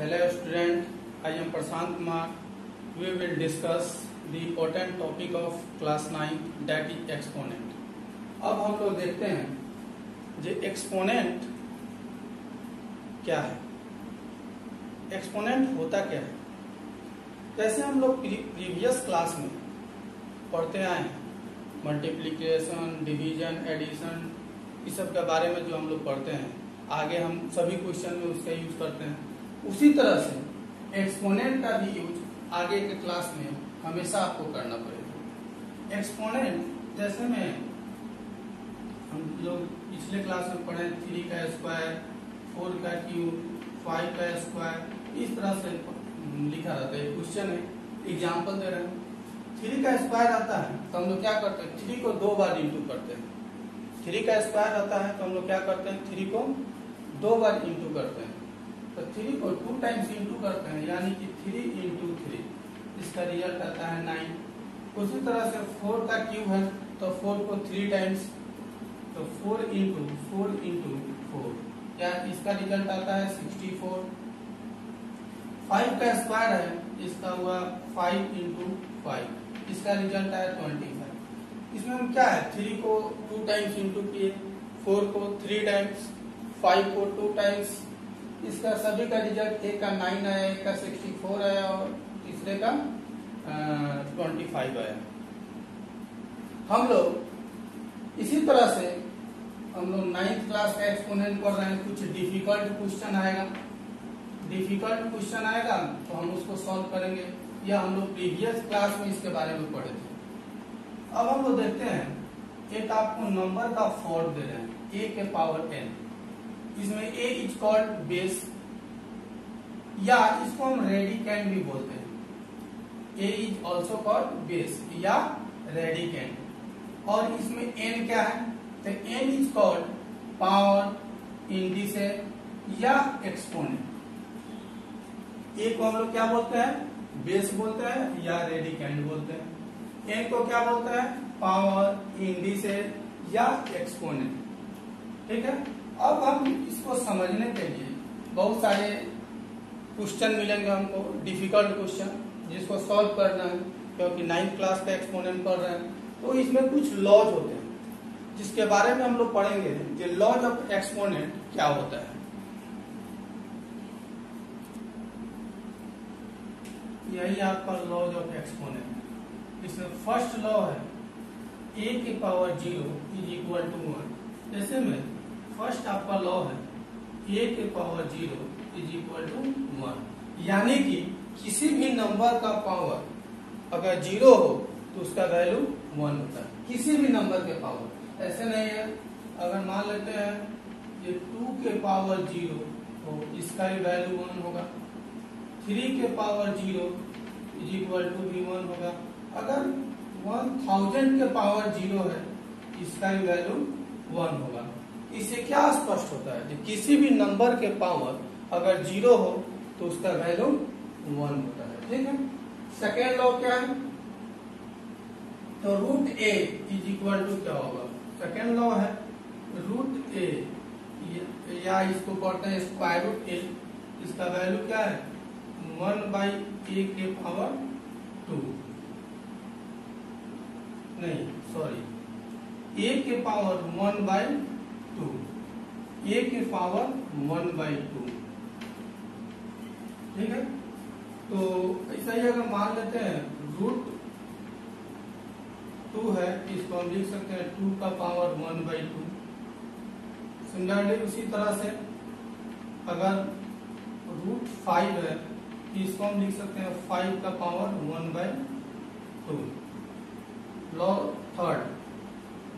Hello student, I am Prashant Kumar. We will discuss the important topic of class 9 that is exponent. अब हम लोग देखते हैं जो एक्सपोनेंट क्या है एक्सपोनेंट होता क्या है जैसे हम लोग प्रीवियस क्लास में पढ़ते आए हैं मल्टीप्लीकेशन डिवीज़न एडिशन इस सब के बारे में जो हम लोग पढ़ते हैं आगे हम सभी क्वेश्चन में उसका यूज़ करते हैं उसी तरह से एक्सपोनेंट का भी यूज़ आगे के क्लास में हमेशा आपको करना पड़ेगा। एक्सपोनेंट जैसे में हम लोग पिछले क्लास में पढ़े थ्री का स्क्वायर फोर का क्यूब फाइव का स्क्वायर इस तरह से लिखा रहता है। क्वेश्चन है एग्ज़ाम्पल दे रहे हैं। थ्री का स्क्वायर आता है तो हम लोग क्या करते हैं? थ्री को दो बार इंटू करते हैं। थ्री का स्क्वायर आता है तो हम लोग क्या करते हैं? थ्री को दो बार इंटू करते हैं। तो थ्री को टू टाइम्स इंटू करते हैं, यानी कि थ्री इंटू थ्री इसका रिज़ल्ट आता है नाइन उसी तरह से फोर का क्यूब है तो फोर को थ्री टाइम्स तो four into four into four क्या इसका रिज़ल्ट आता है? सिक्सटी फोर फाइव का स्क्वायर है, इसका हुआ फाइव इंटू फाइव इसका रिज़ल्ट आया ट्वेंटी फाइव इसमें हम क्या है? थ्री को टू टाइम्स इंटू किए फोर को थ्री टाइम्स फाइव को टू टाइम्स इसका सभी का रिज़ल्ट एक का नाइन आया, एक का सिक्सटी फोर आया और तीसरे का ट्वेंटी फाइव आया। हम लोग इसी तरह से हम लोग नाइन्थ क्लास का एक्सपोनेंट पढ़ रहे हैं। कुछ डिफ़िकल्ट क्वेश्चन आएगा। डिफ़िकल्ट क्वेश्चन आएगा तो हम उसको सॉल्व करेंगे। या हम लोग प्रीवियस क्लास में इसके बारे में पढ़े थे। अब हम लोग देखते हैं, एक आपको नंबर का फॉर्म दे रहे हैं। ए के पावर एन इसमें ए इज़ कॉल्ड बेस या इसको हम रेडिकेंट भी बोलते हैं। A is also called base या रेडिकेंट और इसमें एन क्या है? तो N is called power indices या एक्सपोनेंट ए को हम लोग क्या बोलते हैं? बेस बोलते हैं, या रेडिकेंट बोलते हैं। एन को क्या बोलते हैं? पावर इंडिसे या एक्सपोनेंट ठीक है? अब हम इसको समझने के लिए बहुत सारे क्वेश्चन मिलेंगे हमको डिफ़िकल्ट क्वेश्चन जिसको सॉल्व करना है, क्योंकि नाइन्थ क्लास का एक्सपोनेंट पढ़ रहे हैं। तो इसमें कुछ लॉज होते हैं, जिसके बारे में हम लोग पढ़ेंगे, कि लॉज ऑफ़ एक्सपोनेंट क्या होता है। यही आपका लॉज ऑफ़ एक्सपोनेंट इसमें फ़र्स्ट लॉ है ए के power zero is equal to one जैसे में फ़र्स्ट आपका लॉ है ए के power zero is equal to one यानी कि किसी भी नंबर का पावर अगर ज़ीरो हो तो उसका वैल्यू वन होता है। किसी भी नंबर के पावर ऐसे नहीं है। अगर मान लेते हैं, ये टू के पावर ज़ीरो तो इसका भी वैल्यू वन होगा। थ्री के power zero is equal to भी वन होगा। अगर वन थाउज़ेंड के पावर ज़ीरो है, इसका भी वैल्यू वन होगा। इससे क्या स्पष्ट होता है? कि किसी भी नंबर के पावर अगर ज़ीरो हो तो उसका वैल्यू वन होता है। ठीक है? सेकेंड लॉ क्या है? तो root A is equal to क्या होगा? सेकेंड लॉ है। रूट ए या इसको पढ़ते हैं स्क्वायर रूट ए इसका वैल्यू क्या है? वन बाई ए के पावर टू नहीं सॉरी ए के power one by two A के पावर वन बाई टू ठीक है? तो ऐसा ही अगर मान लेते हैं रूट टू है, इसको हम लिख सकते हैं टू का power one by two similarly उसी तरह से अगर रूट फाइव है, इसको हम लिख सकते हैं फाइव का power one by two law third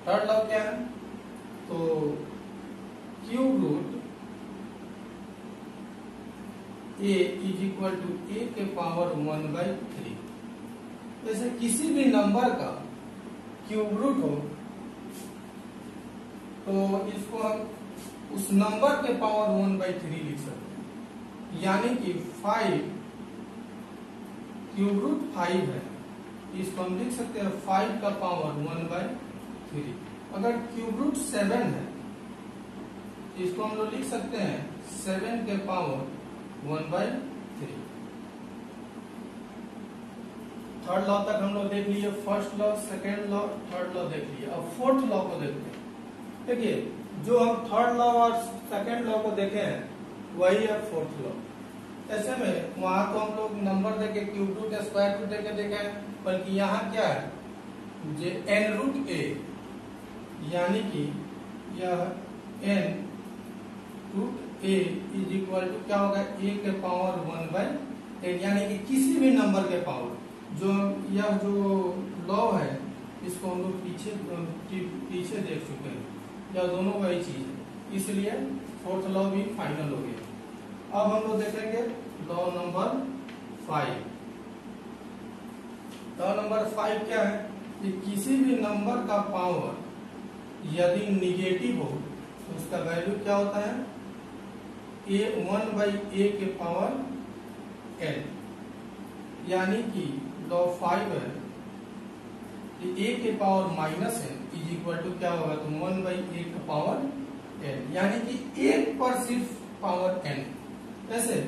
third law क्या है? तो cube root A is equal to A के पावर वन बाई थ्री जैसे किसी भी नंबर का क्यूब रूट हो तो इसको हम उस नंबर के पावर वन बाई थ्री लिख सकते यानी कि फाइव क्यूब रूट फाइव है। इसको हम लिख सकते हैं फाइव का पावर वन बाई थ्री अगर क्यूब रूट सेवन है इसको हम लोग लिख सकते हैं सेवन के power one by three. Third law तक हम लोग देख लिए, first law, second law, third law देख लिए। अब फोर्थ लॉ को देखते हैं। देखिए, जो हम थर्ड लॉ और सेकेंड लॉ को देखे हैं, वही है फोर्थ लॉ। ऐसे में वहाँ तो हम लोग नंबर देके, क्यूब रूट, स्क्वायर रूट देके देखे हैं, बल्कि यहाँ क्या है? जे एन रूट ए, यानी कि यह N root A is equal to क्या होगा? ए के पावर वन बाई एन यानी कि किसी भी नंबर के पावर। जो यह जो लॉ है, इसको हम लोग पीछे पीछे देख चुके हैं। यह दोनों वही चीज़ है। इसलिए फोर्थ लॉ भी फाइनल हो गया। अब हम लोग देखेंगे law number five. Law number five क्या है? कि किसी भी नंबर का पावर यदि निगेटिव हो तो उसका वैल्यू क्या होता है? ए वन बाई ए के पावर एन यानी कि लॉ फाइव है ए के power minus N is equal to क्या होगा तो वन बाई ए का पावर एन यानी कि एक पर सिर्फ़ पावर एन ऐसे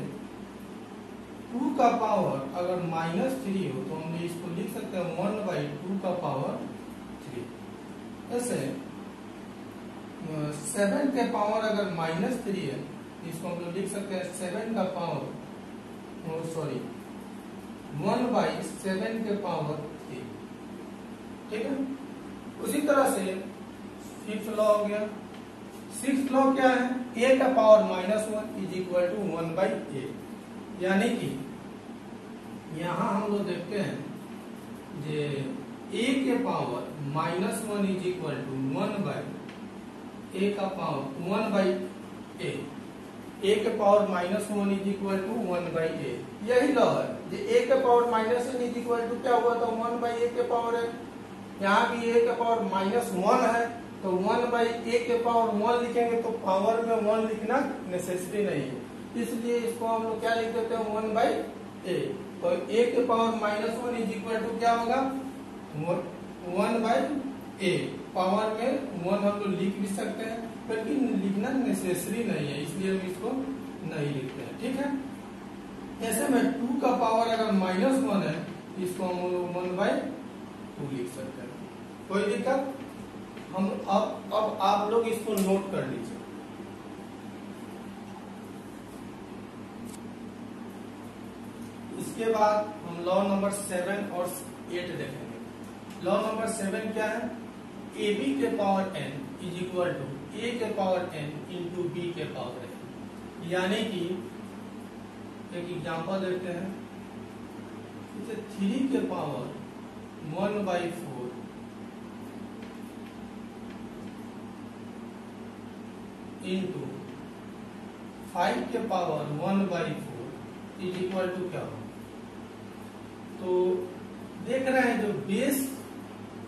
टू का पावर अगर माइनस थ्री हो तो हम इसको लिख सकते हैं वन बाई टू का पावर थ्री ऐसे सेवन के पावर अगर माइनस थ्री है इसको हम लोग लिख सकते हैं सेवन का power sorry one by seven के पावर थ्री ठीक है? उसी तरह से फिफ्थ लॉ हो गया। सिक्स लॉ क्या है? ए का power minus one is equal to one by A यानी कि यहाँ हम लोग देखते हैं जे ए के power minus one is equal to one by A का power one by A A के power minus one is equal to one by A. यही लॉ है। ए के power minus one is equal to क्या हुआ? था वन बाई ए के power है। यहाँ भी ए के पावर माइनस वन है। तो वन बाई ए के पावर वन लिखेंगे तो पावर में वन लिखना नेसेसरी नहीं है। इसलिए इसको हम लोग क्या लिख देते हैं? One by A. तो ए के power minus one is equal to क्या होगा? One by A. पावर में वन हम लोग लिख भी सकते हैं। लेकिन लिखना नेसेसरी नहीं है, इसलिए हम इसको नहीं लिखते हैं। ठीक है? ऐसे में टू का पावर अगर माइनस वन है, इसको हम वन बाई टू लिख सकते हैं। कोई दिक्कत? हम अब अब आप लोग इसको नोट कर लीजिए। इसके बाद हम लॉ नंबर सेवन और एट देखेंगे। लॉ नंबर सेवन क्या है? ए बी के power N is equal to A के पावर एन इंटू बी के पावर एन यानी कि एक एग्जांपल देते हैं। इसे थ्री के power one by four into five के power one by four is equal to क्या? हो तो देख रहे हैं जो बेस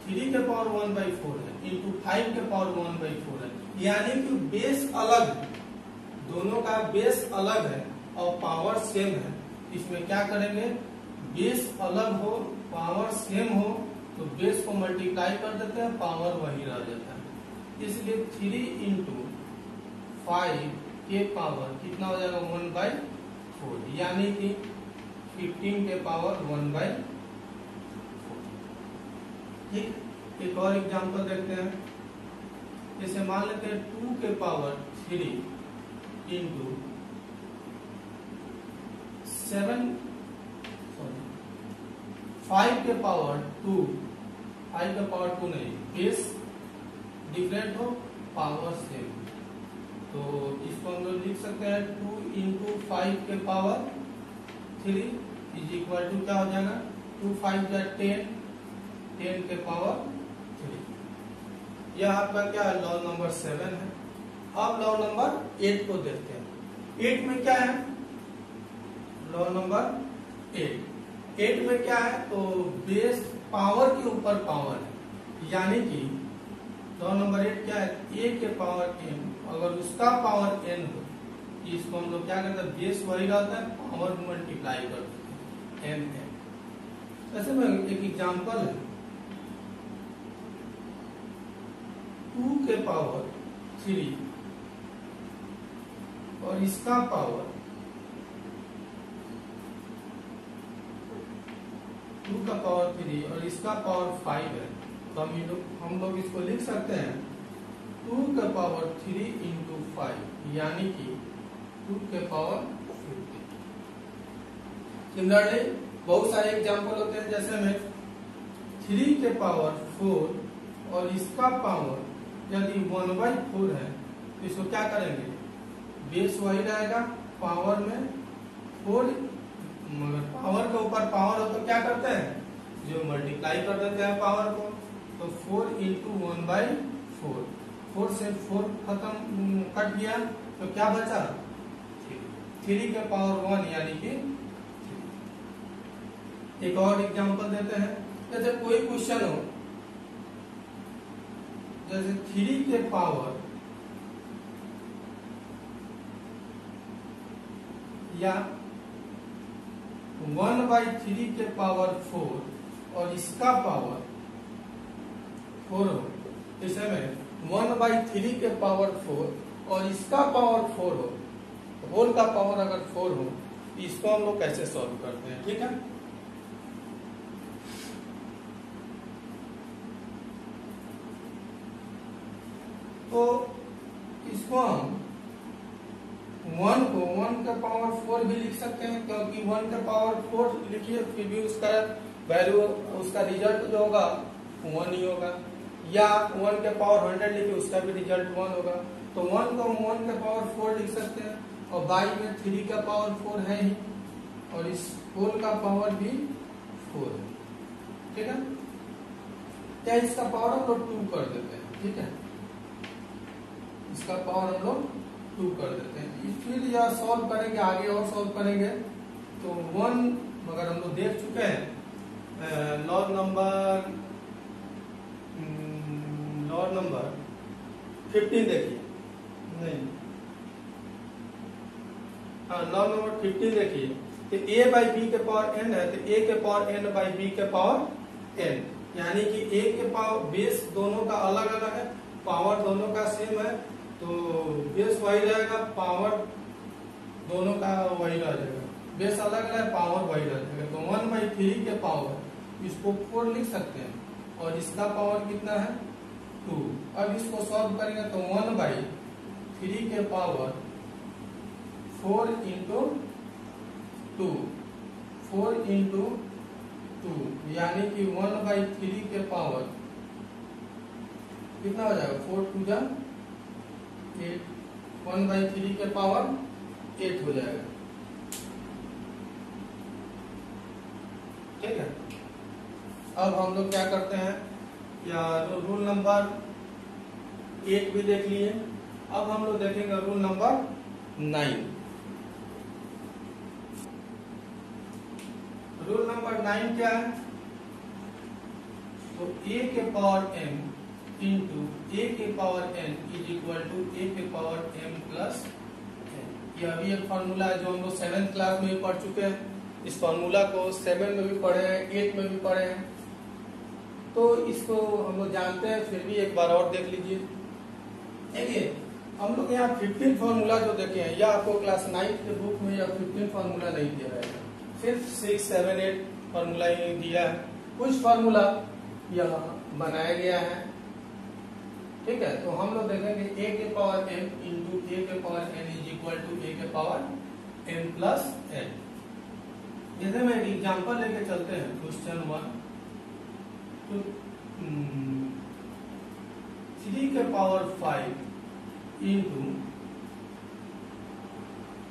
थ्री के पावर वन बाई फोर है इंटू फाइव के पावर वन बाई फोर है। यानी कि बेस अलग दोनों का बेस अलग है और पावर सेम है। इसमें क्या करेंगे? बेस अलग हो पावर सेम हो तो बेस को मल्टीप्लाई कर देते हैं पावर वही रह जाता है। इसलिए थ्री इंटू फाइव के पावर कितना हो जाएगा? वन बाई फोर यानी कि फिफ्टीन के पावर वन बाई फोर ठीक? एक और एग्जांपल देखते हैं। जैसे मान लेते हैं टू के power three into seven five के पावर टू फाइव के पावर टू नहीं बेस डिफरेंट हो पावर सेम तो इसको हम लोग लिख सकते हैं टू इंटू फाइव के power three is equal to क्या हो जाएगा? टू फाइव का टेन टेन के पावर यह आपका क्या है? लॉ नंबर सेवन है। अब लॉ नंबर एट को देखते हैं। एट में क्या है? लॉ नंबर एट एट में क्या है? तो बेस पावर के ऊपर पावर है। यानी कि लॉ नंबर एट क्या है? ए के पावर एन अगर उसका पावर एन हो इसको हम लोग क्या करते हैं? बेस वही रहता है पावर मल्टीप्लाई करते हैं। एन एन ऐसे में एक एग्ज़ाम्पल है। टू के पावर थ्री और इसका पावर टू का पावर थ्री और इसका पावर फाइव है। तो हम लोग हम लोग इसको लिख सकते हैं टू का पावर थ्री इंटू फाइव यानी कि टू के पावर फिफ्टी सिमिलरली बहुत सारे एग्ज़ाम्पल होते हैं, जैसे में थ्री के पावर फोर और इसका पावर यदि वन बाई फोर है तो इसको क्या करेंगे? बेस वही रहेगा पावर में फोर मगर पावर के ऊपर पावर हो तो क्या करते हैं? जो मल्टीप्लाई कर देते हैं पावर को तो four into one by four four से फोर खत्म कट गया तो क्या बचा? थ्री के पावर वन यानी कि एक और एग्जांपल देते हैं। जैसे कोई क्वेश्चन हो जैसे थ्री के पावर या वन बाई थ्री के पावर फोर और इसका पावर फोर हो। इस में वन बाई थ्री के पावर फोर और इसका पावर फोर हो। होल का पावर अगर फोर हो, इसको हम लोग कैसे सॉल्व करते हैं? ठीक है? तो इसको हम वन को वन का पावर फोर भी लिख सकते हैं, क्योंकि वन का पावर फोर लिखिए, फिर भी उसका वैल्यू उसका रिज़ल्ट जो होगा वन ही होगा। या वन के पावर हंड्रेड लिखिए, उसका भी रिज़ल्ट वन होगा। तो वन को हम वन का पावर फोर लिख सकते हैं, और बाई में थ्री का पावर फोर है ही, और इस फोर का पावर भी फोर है। ठीक है? क्या इसका पावर हम लोग टू कर देते हैं। ठीक है? इसका पावर हम लोग टू कर देते हैं। फिर यह सॉल्व करेंगे, आगे और सॉल्व करेंगे। तो वन मगर हम लोग देख चुके हैं law number law number fifteen देखिए। नहीं। हाँ लॉ नंबर फिफ्टीन देखिए। तो ए बाई बी के पावर एन है तो ए के पावर एन बाई बी के पावर एन यानी कि ए के पावर बेस दोनों का अलग अलग है पावर दोनों का सेम है तो बेस वही रहेगा पावर दोनों का वही रह जाएगा। बेस अलग अलग पावर वही रह जाएगा। तो वन बाई थ्री के पावर इसको फोर लिख सकते हैं। और इसका पावर कितना है? टू अब इसको सॉल्व करेंगे तो वन बाई थ्री के power four into two four into two यानी कि वन बाई थ्री के पावर कितना हो जाएगा? फोर टू जा एट वन बाई थ्री के पावर एट हो जाएगा। ठीक है? अब हम लोग क्या करते हैं? या रूल नंबर एट भी देख लिए। अब हम लोग देखेंगे rule number nine rule number nine क्या है? तो ए के पावर एम इंटू ए के power N is equal to A के पावर एम प्लस ये अभी एक फॉर्मूला है जो हम लोग सेवेंथ क्लास में भी पढ़ चुके हैं। इस फॉर्मूला को सेवन में भी पढ़े हैं एट में भी पढ़े हैं। तो इसको हम लोग जानते हैं, फिर भी एक बार और देख लीजिए। देखिए, हम लोग यहाँ फिफ्टीन फॉर्मूला जो देखे हैं, या आपको क्लास नाइन्थ के बुक में या फिफ्टीन फॉर्मूला नहीं दिया रहेगा सिर्फ़ सिक्स सेवन एट फॉर्मूला ही दिया है। कुछ फॉर्मूला यहाँ बनाया गया है। ठीक है? तो हम लोग देखेंगे ए के पावर एम इंटू ए के power N is equal to A के पावर एन प्लस एन जैसे मैं एग्ज़ाम्पल लेके चलते हैं क्वेश्चन वन तो थ्री के पावर फाइव इंटू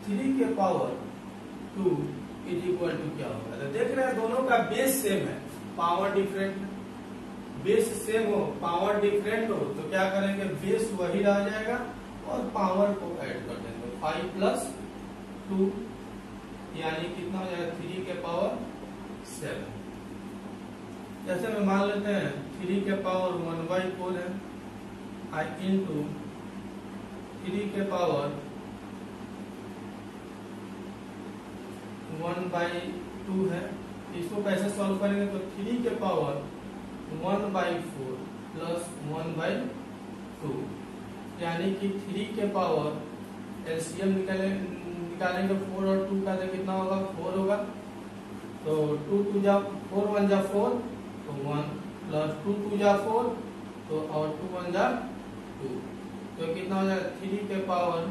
थ्री के power two is equal to क्या होगा? तो देख रहे हैं दोनों का बेस सेम है। पावर डिफरेंट बेस सेम हो पावर डिफरेंट हो तो क्या करेंगे? बेस वही रह जाएगा और पावर को ऐड कर देंगे। फाइव प्लस टू यानी कितना हो जाएगा? थ्री के पावर सेवन जैसे में मान लेते हैं थ्री के पावर वन बाई फोर है। आई इंटू थ्री के पावर वन बाई टू है। इसको कैसे सॉल्व करेंगे? तो थ्री के power one by four plus one by two, यानी कि थ्री के पावर एलसीएम निकाले, निकालेंगे फोर और टू का तो कितना होगा? फोर होगा। तो टू टू जा फोर, वन जा फोर तो वन प्लस टू टू जा फोर तो और टू, वन जा टू। तो कितना हो जाएगा? थ्री के power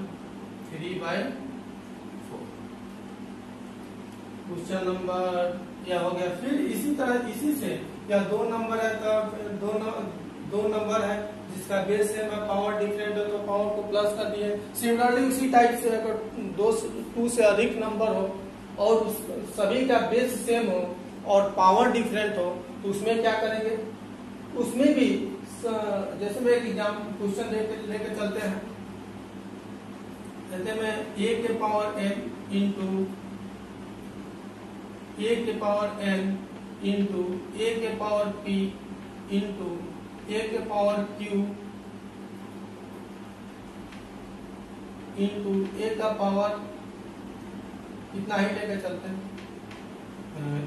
three by four. Question number क्या हो गया? फिर इसी तरह, इसी से या दो नंबर है तो दो न, दो नंबर है जिसका बेस सेम है पावर डिफरेंट है तो पावर को प्लस कर दिए। सिमिलरली उसी टाइप से अगर दो टू से अधिक नंबर हो और सभी का बेस सेम हो और पावर डिफरेंट हो तो उसमें क्या करेंगे? उसमें भी जैसे मैं एक एग्ज़ाम क्वेश्चन लेकर लेके चलते हैं। जैसे मैं ए के पावर एन इंटू ए के पावर एन इंटू ए के पावर पी इंटू ए के पावर क्यू इंटू ए का पावर कितना ही लेकर चलते हैं?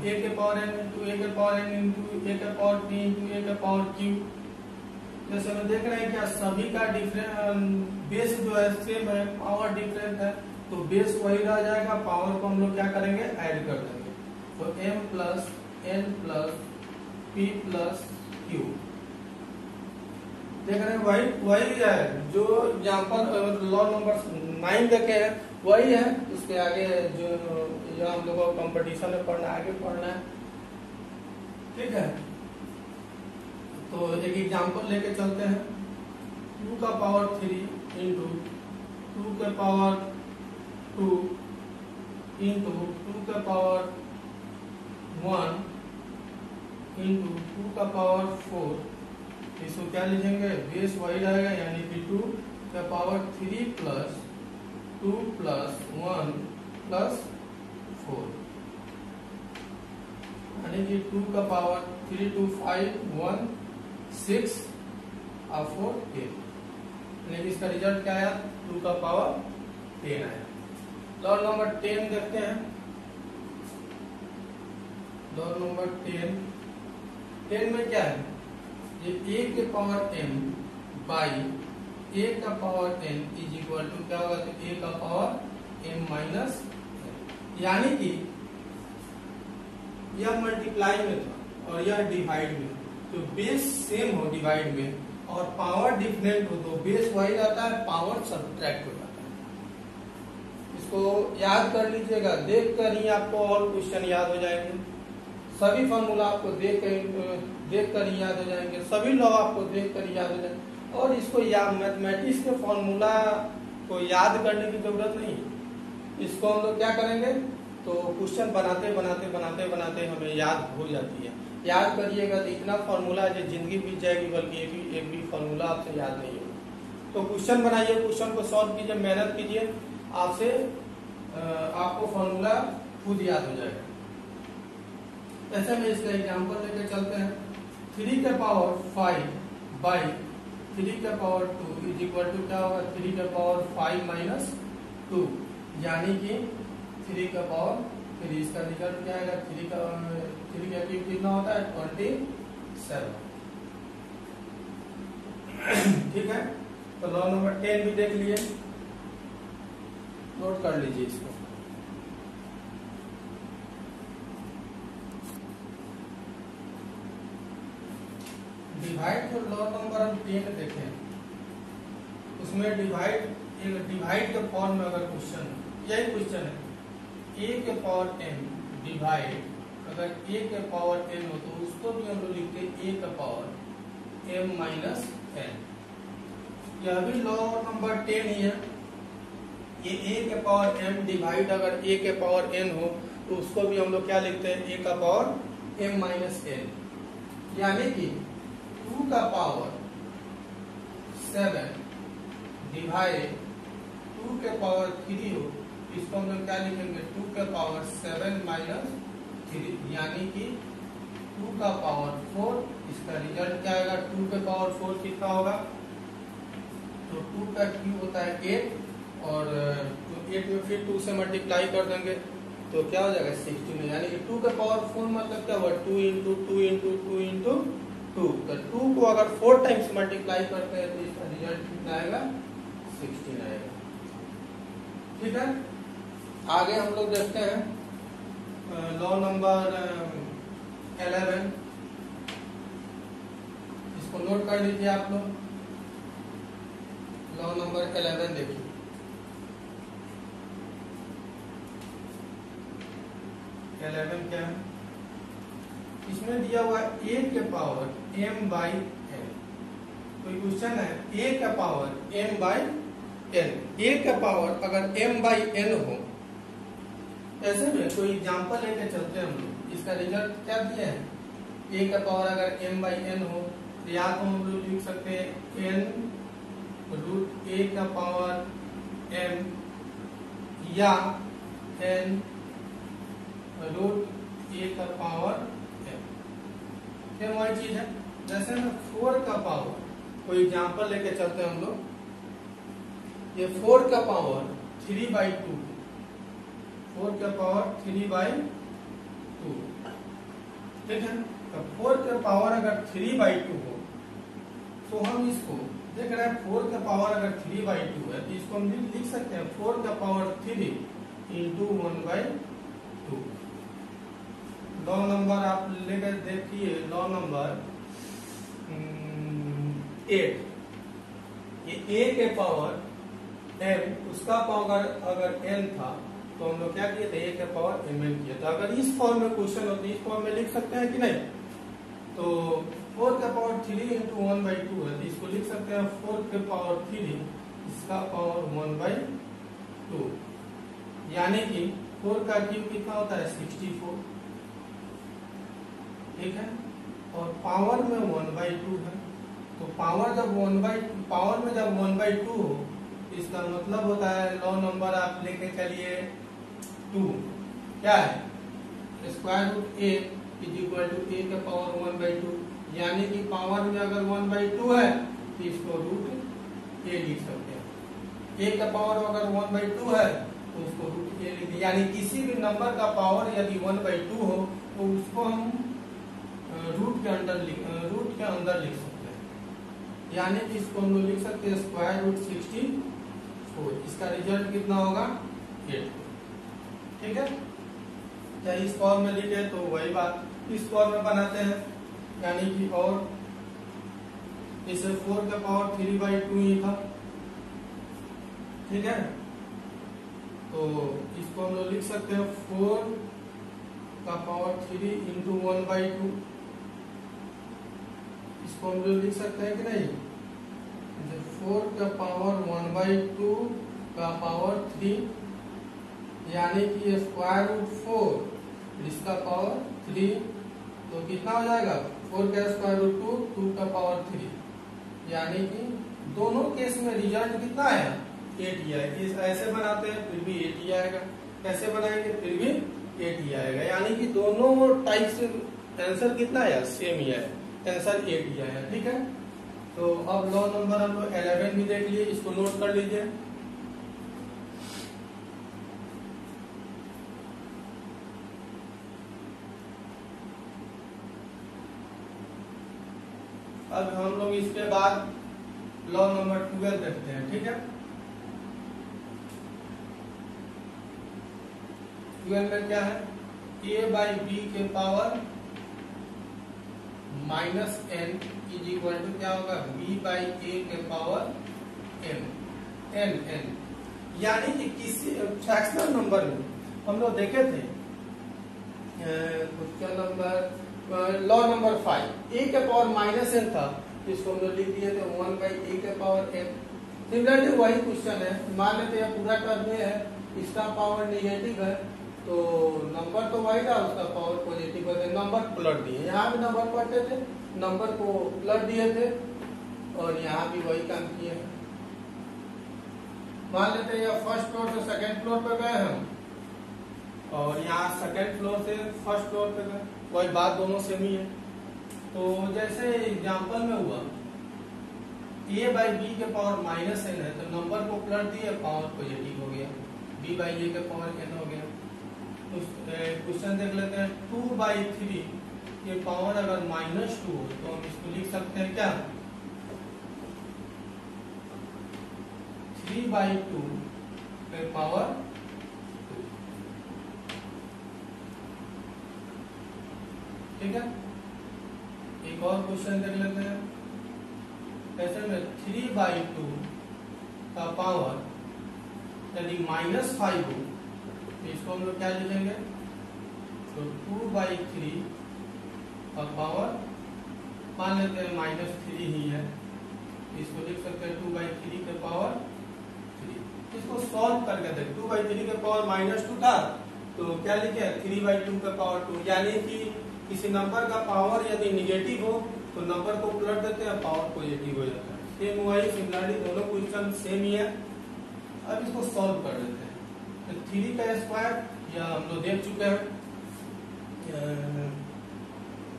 ए के पावर एन इंटू ए के पावर एन इंटू ए के पावर पी इंटू ए के पावर क्यू जैसे हम देख रहे हैं क्या सभी का डिफरेंट बेस जो है सेम है पावर डिफरेंट है तो बेस वही रह जाएगा पावर को हम लोग क्या करेंगे? ऐड कर देंगे। तो m plus N plus P plus Q देख रहे हैं, वही वही है जो एग्ज़ाम्पल लॉ नंबर नाइन देखे हैं, वही है। उसके आगे जो जो हम लोगों को कंपटीशन में पढ़ना आगे पढ़ना है। ठीक है? तो एक एग्ज़ाम्पल लेके चलते हैं। टू का पावर थ्री इंटू टू के पावर टू इंटू टू के पावर वन इंटू टू का पावर फोर इसको क्या लिखेंगे? बेस वही रहेगा, यानी कि टू का power three plus two plus one plus four यानी कि टू का power three two five one six और फोर टेन यानी इसका रिज़ल्ट क्या आया? टू का पावर टेन आया। लॉ नंबर टेन देखते हैं। नंबर टेन टेन में क्या है? ये ए के पावर एम बाई ए का power N is equal to क्या होगा? तो ए का पावर एम माइनस यानी कि यह मल्टीप्लाई में था और यह डिवाइड में तो बेस सेम हो डिवाइड में और पावर डिफरेंट हो तो बेस वही रहता है पावर सब्ट्रैक्ट हो जाता है। इसको याद कर लीजिएगा। देख कर ही आपको और क्वेश्चन याद हो जाएँगे। सभी फॉर्मूला आपको देख कर देख कर ही याद हो जाएँगे। सभी लॉ आपको देख कर याद हो जाएँगे। और इसको याद मैथमेटिक्स के फॉर्मूला को याद करने की ज़रूरत नहीं इसको हम लोग क्या करेंगे? तो क्वेश्चन बनाते बनाते बनाते बनाते हमें याद हो जाती है। याद करिएगा तो इतना फॉर्मूला जो ज़िंदगी बीत जाएगी, बल्कि एक भी एक भी फॉर्मूला आपसे याद नहीं होगा। तो क्वेश्चन बनाइए क्वेश्चन को सॉल्व कीजिए, मेहनत कीजिए। आपसे आपको फॉर्मूला खुद याद हो जाएगा। ऐसे में इसका एग्ज़ाम्पल लेकर चलते हैं। थ्री का पावर फाइव बाई थ्री का power two is equal to क्या होगा? थ्री के पावर फाइव माइनस टू यानी कि थ्री का पावर थ्री इसका रिज़ल्ट क्या आएगा? थ्री का थ्री का क्यूब कितना होता है? ट्वेंटी सेवन ठीक है? तो लॉ नंबर टेन भी देख लिए। नोट कर लीजिए इसको। डिवाइड जो लॉ नंबर हम टेन देखें। उसमें डिवाइड डिवाइड के फॉर्म में अगर क्वेश्चन यही क्वेश्चन है। ए के पावर एन डिवाइड अगर ए के पावर एन हो तो उसको भी हम लोग लिखते ए का पावर एम माइनस एन यह भी लॉ नंबर टेन ही है। ये ए के पावर एम डिवाइड अगर ए के पावर एन हो तो उसको भी हम लोग क्या लिखते हैं? ए का पावर एम माइनस एन यानी कि टू का पावर सेवन डिवाइड टू के पावर थ्री हो, इसको हम लोग क्या लिखेंगे? टू के पावर सेवन माइनस थ्री, यानी कि टू का पावर फोर, इसका रिज़ल्ट क्या आएगा? टू के पावर फोर कितना होगा? तो टू का क्यू होता है एट और तो एट में फिर टू से मल्टीप्लाई कर देंगे तो क्या हो जाएगा? सिक्सटीन यानी कि टू का पावर फोर मतलब क्या हुआ? Two into two into two into two तो टू को अगर फोर टाइम्स मल्टीप्लाई करते हैं तो इसका रिज़ल्ट कितना आएगा? सिक्सटीन आएगा ठीक है? आगे हम लोग देखते हैं। लॉ नंबर इलेवन इसको नोट कर लीजिए आप लोग। लॉ नंबर इलेवन देखिए। इलेवन क्या है? इसमें दिया हुआ ए के पावर एम बाई एन कोई क्वेश्चन है ए का power M by N A का पावर अगर एम बाई एन हो, ऐसे में कोई एग्ज़ाम्पल लेके चलते हम लोग। इसका रिज़ल्ट क्या दिया है? ए का पावर अगर एम बाई एन हो तो या तो हम लोग लिख सकते हैं एन रूट ए का पावर एम या एन रूट ए का पावर सेम वही चीज़ है? जैसे ना फोर का पावर, कोई एग्ज़ाम्पल लेके चलते हैं हम लोग। ये फोर का power three by two four का पावर थ्री बाई टू ठीक है? तो फोर का पावर अगर थ्री बाई टू हो तो हम इसको देख रहे हैं, फोर का पावर अगर थ्री बाई टू है तो इसको हम लिख सकते हैं, फोर का power three into one by two law number आप लेकर देखिए लॉ नंबर। एट ये ए के पावर एम उसका पावर अगर एन था तो हम लोग क्या किए थे? ए के पावर एम एन किए। तो अगर इस फॉर्म में क्वेश्चन होती इस फॉर्म में लिख सकते हैं कि नहीं? तो फोर का power three into one by two है तो इसको लिख सकते हैं फोर के पावर थ्री इसका पावर वन बाई टू यानी कि फोर का क्यूब कितना होता है? सिक्सटी फोर ठीक है? और पावर में वन बाई टू है। तो पावर जब वन बाई पावर में जब वन बाई टू हो, इसका मतलब होता है लॉ नंबर आप लेके चलिए टू क्या है? Square root A is equal to A का पावर वन बाई टू यानी कि पावर में अगर वन बाई टू है तो इसको रूट ए लिख सकते हैं। ए का पावर अगर वन बाई टू है तो उसको रूट ए लिख यानी किसी भी नंबर का पावर यदि वन बाई टू हो तो उसको हम रूट के अंदर रूट के अंदर लिख सकते हैं। यानी कि इसको हम लोग लिख सकते हैं स्क्वायर रूट सिक्सटी फोर इसका रिज़ल्ट कितना होगा? एट ठीक है? चाहे इस फॉर्म में लिखे तो वही बात इस फॉर्म में बनाते हैं। यानी कि और इसे फोर का पावर थ्री बाई टू ही था। ठीक है? तो इसको हम लोग लिख सकते हैं फोर का power three into one by two इसको हम लोग लिख सकते हैं कि नहीं? फोर का पावर वन बाई टू का पावर थ्री यानी कि स्क्वायर रूट फोर इसका पावर थ्री तो कितना हो जाएगा? फोर का स्क्वायर रूट टू टू का पावर थ्री यानी कि दोनों केस में रिज़ल्ट कितना है? एट ही आएगा। ऐसे बनाते हैं, फिर भी एट ही आएगा। कैसे बनाएँगे? फिर भी एट ही आएगा। यानी कि दोनों टाइप से आंसर कितना आया सेम ही आया आंसर एट ही आया ठीक है? तो अब लॉ नंबर हम लोग एलेवन भी देख लिए, इसको नोट कर लीजिए। अब हम लोग इसके बाद लॉ नंबर ट्वेल्व देखते हैं, ठीक है? ट्वेल्व में क्या है? ए बाई बी के power minus N is equal to क्या होगा? बी बाई ए के पावर एन एन एन यानी कि किसी फ्रैक्शनल नंबर में, हम लोग देखे थे question number law number five A के पावर माइनस एन था इसको हम लोग लिख दिए थे वन बाई ए के पावर एन सिमिलरली वही क्वेश्चन है। मान लेते हैं, पूरा टर्म है, इसका पावर निगेटिव है तो नंबर तो वही था, उसका पावर पॉजिटिव है नंबर पलट दिए। यहाँ भी नंबर पलटे थे नंबर को पलट दिए थे, और यहाँ भी वही काम किए हैं मान लेते हैं फ़र्स्ट फ्लोर से सेकंड फ्लोर पे गए हम, और यहाँ सेकंड फ्लोर से फ़र्स्ट फ्लोर पे गए। वही बात दोनों सेम ही है। तो जैसे एग्ज़ाम्पल में हुआ ए बाई बी के पावर माइनस एन है तो नंबर को पलट दिए पावर पॉजिटिव हो गया। बी बाई ए के पावर एन हो गया। क्वेश्चन देख लेते हैं। टू बाई थ्री के पावर अगर माइनस टू हो तो हम इसको लिख सकते हैं क्या? थ्री बाई टू के पावर ठीक है? एक और क्वेश्चन देख लेते हैं। ऐसे में थ्री बाई टू का पावर यदि माइनस फाइव हो इसको हम लोग क्या लिखेंगे? तो टू बाई थ्री का पावर मान लेते हैं माइनस थ्री ही है। इसको लिख सकते हैं टू बाई थ्री के पावर थ्री इसको सॉल्व करके देख टू बाई थ्री के पावर माइनस टू था तो क्या लिखे? थ्री बाई टू के पावर टू यानी कि किसी नंबर का पावर यदि निगेटिव हो तो नंबर को उलट देते हैं पावर पॉजिटिव हो जाता है। सेम वही सिमिलरिटी दोनों क्वेश्चन सेम ही है। अब इसको सॉल्व कर देते हैं। तो थ्री का स्क्वायर या हम लोग देख चुके हैं।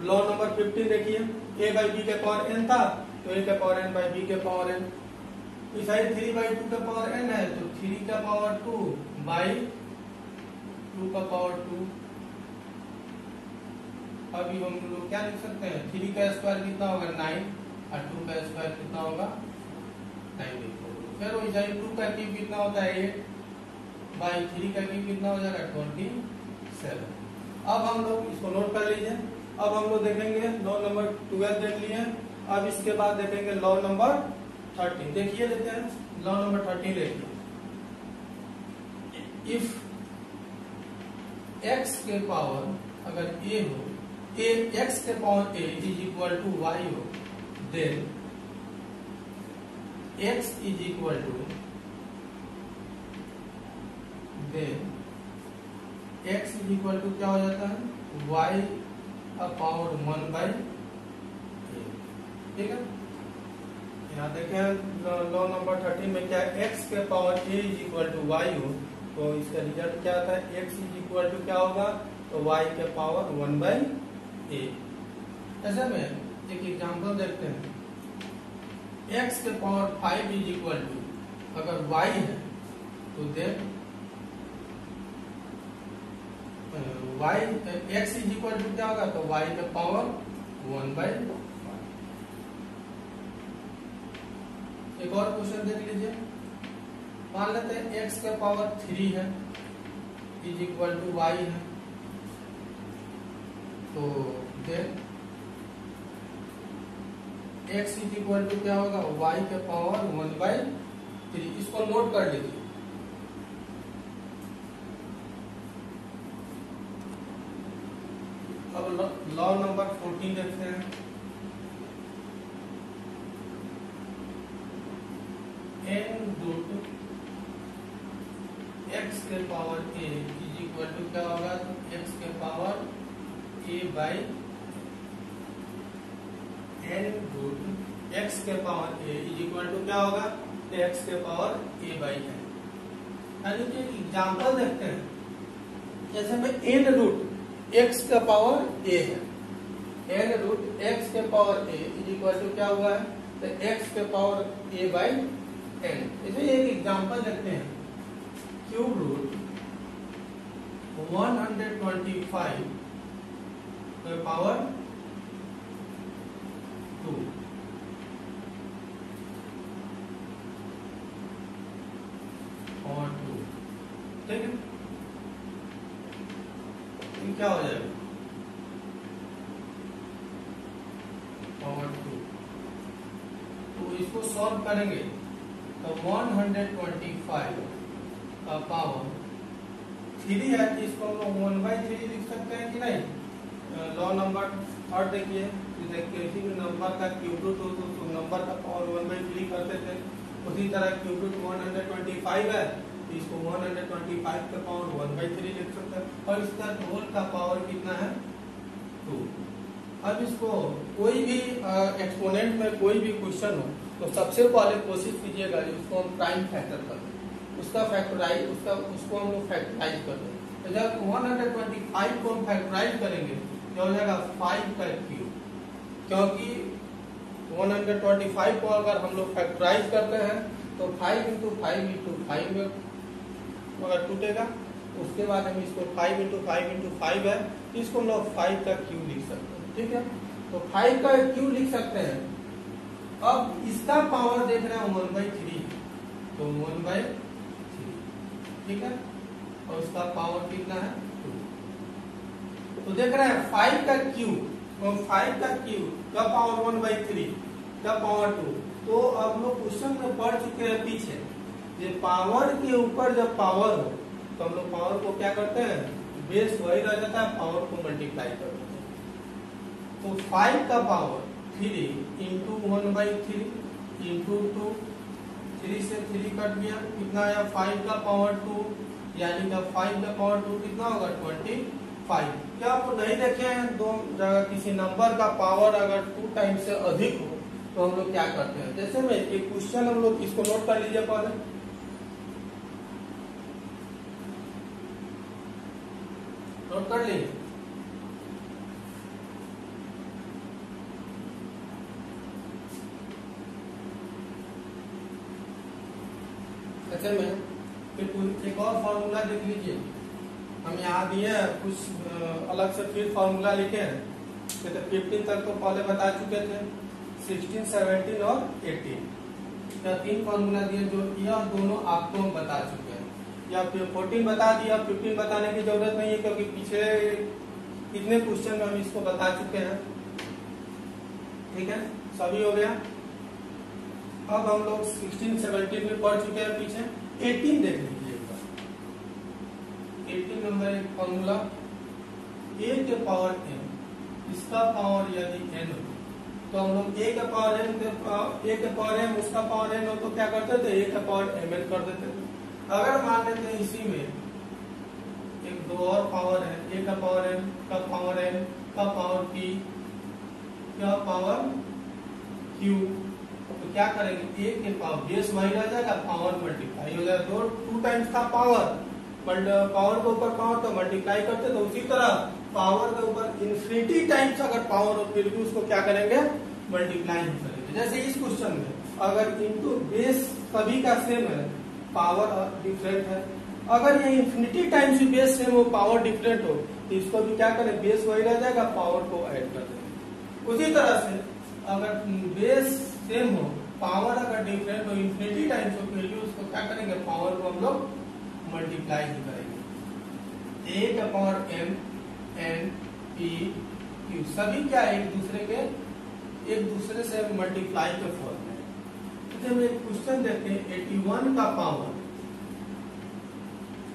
लॉ नंबर फिफ्टीन देखिए। ए बाई बी के पावर एन था तो ए के पावर एन बाई बी के power N side three by two का पावर एन है तो थ्री का पावर टू बाई टू का पावर टू अभी हम लोग क्या लिख सकते हैं? थ्री का स्क्वायर कितना होगा? नाइन और टू का स्क्वायर कितना होगा? नाइन फिर वही साइड टू का क्यूब कितना होता है? एट बाई थ्री का क्यूब कितना हो जाएगा? ट्वेंटी सेवन अब हम लोग इसको नोट कर लीजिए। अब हम लोग देखेंगे लॉ नंबर ट्वेल्व देख लिए। अब इसके बाद देखेंगे लॉ नंबर थर्टीन देखिए लेते हैं। लॉ नंबर थर्टीन देखिए इफ़ x के पावर अगर a हो, a x के power a is equal to y हो then x is equal to then x equal to क्या हो जाता है? का पावर वन बाई ठीक है? यहाँ देखें लॉ नंबर थर्टीन में क्या x के power a is equal to Y हो तो इसका रिज़ल्ट क्या आता है? X इज़ इक्वल टू क्या होगा? तो y के पावर वन बाई ए ऐसे में एक एग्जांपल देखते हैं। X के power five is equal to अगर y है तो then y, x is equal to क्या होगा? तो y के पावर वन बाई एक और क्वेश्चन देख लीजिए। मान लेते हैं x का पावर थ्री है इज़ इक्वल टू वाई है। तो then x is equal to क्या होगा? y के पावर वन बाई थ्री इसको नोट कर लीजिए अब लॉ नंबर फोर्टीन देखते हैं एन रूट एक्स के power A is equal to क्या होगा? एक्स के power A by N root X के power A is equal to क्या होगा? एक्स के पावर ए बाई कि एग्ज़ाम्पल देखते हैं। जैसे में एन रूट एक्स का पावर ए है। एन रूट एक्स के power A is equal to क्या हुआ है? तो एक्स के पावर ए बाई एन इसे एक एग्जांपल देखते हैं। क्यूब रूट 125 पावर टू क्या हो जाएगा? पावर टू तो इसको सॉल्व करेंगे तो 125 का पावर थ्री है तो इसको हम लोग वन बाई थ्री लिख सकते हैं कि नहीं? लॉ नंबर थर्ड देखिए किसी भी नंबर का क्यूब रूट हो तो नंबर का पावर वन बाई थ्री करते थे, उसी तरह cube root one hundred twenty five है। तो इसको वन हंड्रेड ट्वेंटी फाइव का पावर वन बाई थ्री लिख सकते हैं और इसका होल का पावर कितना है टू अब इसको कोई भी एक्सपोनेंट में कोई भी क्वेश्चन हो तो सबसे पहले कोशिश कीजिएगा उसको हम प्राइम फैक्टर कर दें उसका फैक्टराइज उसका उसको हम लोग फैक्टराइज कर दें तो जब 125 को हम फैक्टराइज करेंगे क्या हो जाएगा 5 का क्यूब क्योंकि 125 को अगर हम लोग फैक्टराइज करते हैं तो 5 इंटू फाइव इंटू फाइव में अगर टूटेगा, उसके बाद हम इसको 5 इंटू फाइव इंटू फाइव है, इसको हम लोग फाइव का क्यू लिख सकते हैं, ठीक है? तो 5 का क्यूब लिख सकते हैं। अब इसका पावर देख रहे हैं वन बाई थ्री तो वन बाई थ्री ठीक है? और उसका पावर कितना है? टू तो देख रहे हैं फाइव का क्यूब फाइव का क्यू का पावर वन बाई थ्री का पावर टू तो अब लोग क्वेश्चन में पढ़ चुके हैं पीछे। ये पावर के ऊपर जब पावर हो तो हम लोग पावर को क्या करते हैं? बेस वही रह जाता है पावर को मल्टीप्लाई कर देते हैं। तो फाइव का power three into one by three into two three से थ्री कट गया। कितना आया? फाइव का पावर टू यानी कि फाइव का पावर टू कितना होगा? ट्वेंटी फाइव क्या आप नहीं देखे हैं? दो जगह किसी नंबर का पावर अगर टू टाइम से अधिक हो तो हम लोग क्या करते हैं? जैसे में एक क्वेश्चन हम लोग इसको नोट कर लीजिए पहले। नोट कर लीजिए ऐसे में फिर एक और फॉर्मूला देख लीजिए। हम यहाँ दिए कुछ अलग से फिर फॉर्मूला लिखे हैं। तो फिफ्टीन तक तो पहले बता चुके थे सिक्सटीन सेवनटीन और एटीन या तीन फॉर्मूला दिए जो यह दोनों आपको हम बता चुके या फिर फोर्टीन बता दिया फिफ्टीन बताने की ज़रूरत नहीं है क्योंकि पीछे कितने क्वेश्चन में हम इसको बता चुके हैं। ठीक है? सभी हो गया? अब हम लोग सिक्सटीन सेवनटीन में पढ़ चुके हैं पीछे। एटीन देख लीजिए एटीन नंबर एक फॉर्मूला ए के पावर एन इसका पावर यदि एन हो तो हम लोग ए के पावर एन ए के पावर एम उसका पावर एन हो तो क्या करते थे? ए के पावर एम एन कर देते थे। अगर मान लेते हैं इसी में, एक दो और पावर है ए का पावर एन का पावर एन का पावर पी का पावर क्यू तो क्या करेंगे? ए के पावर बेस वही रह जाएगा पावर मल्टीप्लाई हो जाएगा। दो टू टाइम्स था पावर पावर के ऊपर पावर तो मल्टीप्लाई करते तो उसी तरह पावर के ऊपर इन्फिनिटी टाइम्स अगर पावर हो, फिर भी उसको क्या करेंगे? मल्टीप्लाई करेंगे। जैसे इस क्वेश्चन में, अगर इनटू बेस सभी का सेम है पावर डिफरेंट है। अगर ये इन्फिनिटी टाइम्स बेस सेम हो पावर डिफरेंट हो तो इसको भी क्या करें? बेस वही रह जाएगा पावर को ऐड कर देंगे उसी तरह से अगर बेस सेम हो पावर अगर डिफरेंट हो इन्फिनिटी टाइम्स हो फिर उसको क्या करेंगे? पावर को हम लोग मल्टीप्लाई ही करेंगे। ए का power M N P Q सभी क्या एक दूसरे के, एक दूसरे से मल्टीप्लाई के फॉर्म में तो हम एक क्वेश्चन देखते हैं 81 का पावर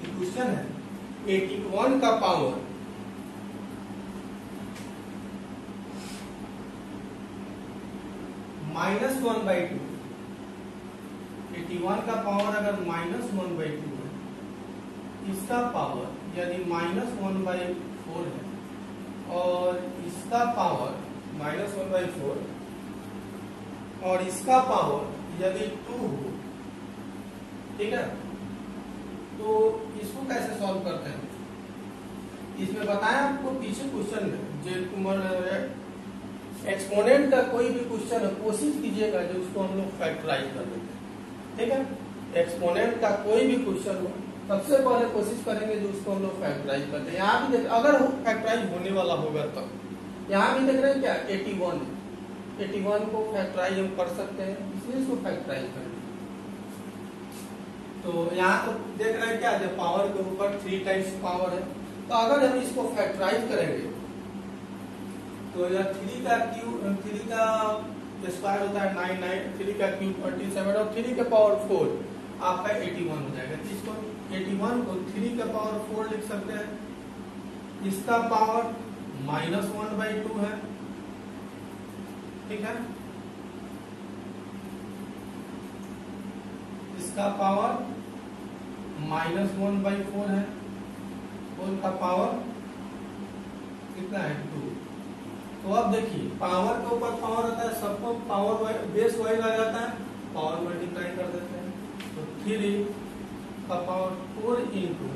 क्वेश्चन है। 81 का power minus one by two eighty one का पावर अगर माइनस वन बाई टू है, इसका पावर यदि माइनस वन बाई फोर है, और इसका power minus one by four और इसका पावर यदि टू हो, ठीक है? तो इसको कैसे सॉल्व करते हैं? इसमें बताया आपको पीछे क्वेश्चन में, जो एक्सपोनेंट का कोई भी क्वेश्चन है, कोशिश कीजिएगा जो उसको हम लोग फैक्टराइज कर देते हैं, ठीक है? एक्सपोनेंट का कोई भी क्वेश्चन हो, सबसे पहले कोशिश करेंगे जो उसको हम लोग फैक्टराइज करते हैं। यहाँ भी देख, अगर फैक्टराइज होने वाला होगा तो। यहाँ भी देख रहे हैं क्या? 81 81 को फैक्टराइज हम कर सकते हैं इसलिए इसको फैक्टराइज करेंगे तो यहाँ तो देख रहे हैं क्या? जब पावर के ऊपर थ्री टाइम्स पावर है। तो अगर हम इसको फैक्टराइज करेंगे तो यह थ्री का क्यू थ्री का स्क्वायर होता है नाइन नाइन थ्री का क्यू ट्वेंटी सेवन और थ्री का पावर फोर आपका एटी वन हो जाएगा। तो इसको एटी वन को थ्री का पावर फोर लिख सकते हैं। इसका power minus one by two है। ठीक है? इसका power minus one by four है। फोर का पावर कितना है? टू तो अब देखिए पावर के ऊपर पावर आता है, सबको पावर बेस वही रह जाता है पावर मल्टीप्लाई कर देते हैं। तो थ्री का power four into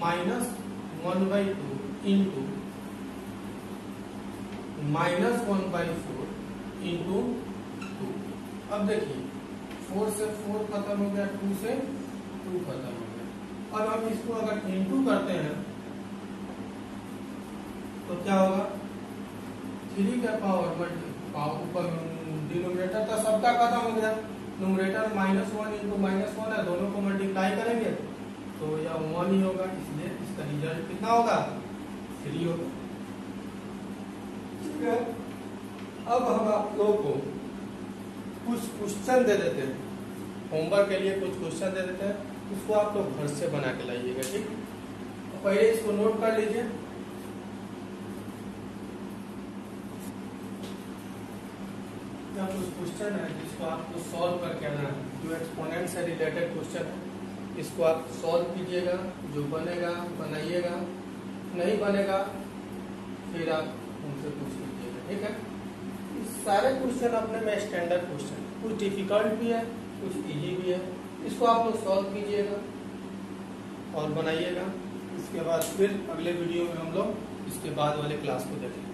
minus one by two into minus one by four into two अब देखिए फोर से फोर खत्म हो गया टू से टू खत्म हो गया। अब हम इसको अगर इंटू करते हैं तो क्या होगा? थ्री का पावर ऊपर डिनोमिनेटर तो सबका खत्म हो गया। Nominator minus one into minus one है, दोनों को मल्टीप्लाई करेंगे। तो यह वन ही होगा, इसलिए इसका रिज़ल्ट कितना होगा? थ्री होगा। अब हम आप लोगों को कुछ क्वेश्चन दे देते हैं। होमवर्क के लिए कुछ क्वेश्चन दे देते हैं। उसको आप लोग घर से बना के लाइएगा, ठीक? तो पहले इसको नोट कर लीजिए। कुछ क्वेश्चन है जिसको आपको सॉल्व करके आना है? जो एक्सपोनेंट से रिलेटेड क्वेश्चन है, इसको आप सॉल्व कीजिएगा, जो बनेगा, बनाइएगा। नहीं बनेगा, फिर आप उनसे पूछ लीजिएगा, ठीक है? सारे क्वेश्चन अपने में स्टैंडर्ड क्वेश्चन कुछ डिफ़िकल्ट भी है, कुछ इजी भी है। इसको आप लोग सॉल्व कीजिएगा और बनाइएगा। इसके बाद फिर अगले वीडियो में हम लोग इसके बाद वाले क्लास को देखेंगे।